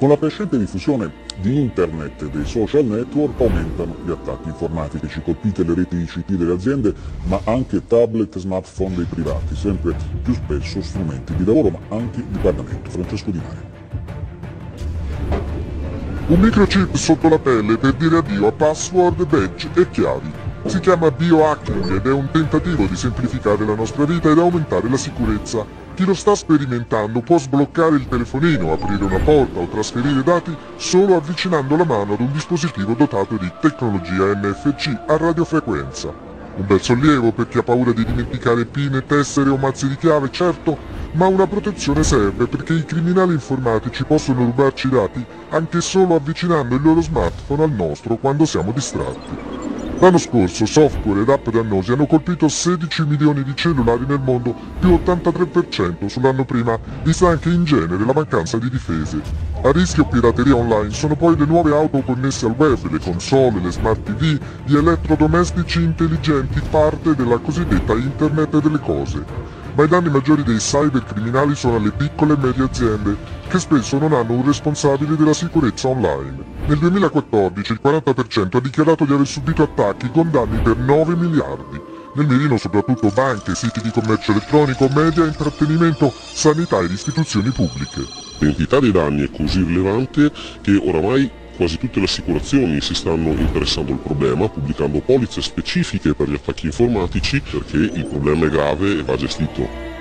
Con la crescente diffusione di internet e dei social network aumentano gli attacchi informatici, colpite le reti ICT delle aziende ma anche tablet e smartphone dei privati, sempre più spesso strumenti di lavoro ma anche di pagamento. Francesco Di Mario. Un microchip sotto la pelle per dire addio a password, badge e chiavi. Si chiama biohacking ed è un tentativo di semplificare la nostra vita ed aumentare la sicurezza. Chi lo sta sperimentando può sbloccare il telefonino, aprire una porta o trasferire dati solo avvicinando la mano ad un dispositivo dotato di tecnologia NFC a radiofrequenza. Un bel sollievo per chi ha paura di dimenticare pin, tessere o mazzi di chiave, certo, ma una protezione serve perché i criminali informatici possono rubarci i dati anche solo avvicinando il loro smartphone al nostro quando siamo distratti. L'anno scorso software ed app dannosi hanno colpito 16 milioni di cellulari nel mondo, più 83% sull'anno prima, vista anche in genere la mancanza di difese. A rischio pirateria online sono poi le nuove auto connesse al web, le console, le smart TV, gli elettrodomestici intelligenti, parte della cosiddetta Internet delle cose ma i danni maggiori dei cybercriminali sono alle piccole e medie aziende, che spesso non hanno un responsabile della sicurezza online. Nel 2014 il 40% ha dichiarato di aver subito attacchi con danni per 9 miliardi. Nel mirino soprattutto banche, siti di commercio elettronico, media, intrattenimento, sanità ed istituzioni pubbliche. L'entità dei danni è così rilevante che oramai quasi tutte le assicurazioni si stanno interessando al problema, pubblicando polizze specifiche per gli attacchi informatici perché il problema è grave e va gestito.